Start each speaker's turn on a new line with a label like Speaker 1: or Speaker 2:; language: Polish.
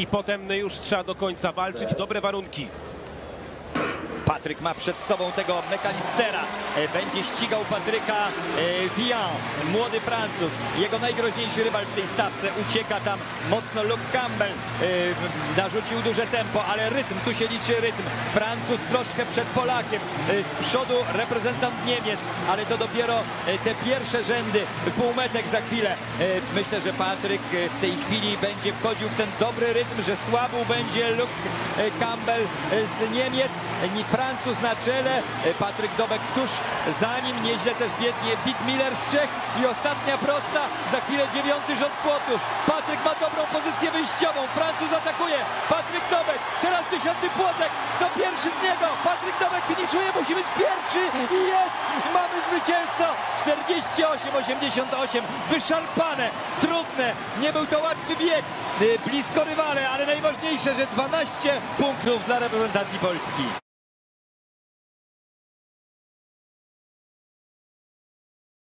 Speaker 1: i potem już trzeba do końca walczyć. Dobre warunki.
Speaker 2: Patryk ma przed sobą tego mekanistera. E, Będzie ścigał Patryka e, Vian, młody Francuz. Jego najgroźniejszy rywal w tej stawce. Ucieka tam mocno Luke Campbell. E, Narzucił duże tempo, ale rytm, tu się liczy rytm. Francuz troszkę przed Polakiem. Z przodu reprezentant Niemiec, ale to dopiero te pierwsze rzędy. Półmetek za chwilę. Myślę, że Patryk w tej chwili będzie wchodził w ten dobry rytm, że słabł będzie Luke Campbell z Niemiec. Nie Francuz na czele, e, Patryk Dobek tuż za nim, nieźle też biegnie Pitt Miller z Czech. I ostatnia prosta, za chwilę dziewiąty rząd płotów. Patryk ma dobrą pozycję wyjściową, Francuz atakuje, Patryk Dobek, teraz dziesiąty płotek, kto pierwszy z niego, Patryk Dobek finiszuje, musi być pierwszy i jest, mamy zwycięzcę, 48-88, wyszarpane, trudne, nie był to łatwy bieg, y, blisko rywale, ale najważniejsze, że 12 punktów dla reprezentacji Polski.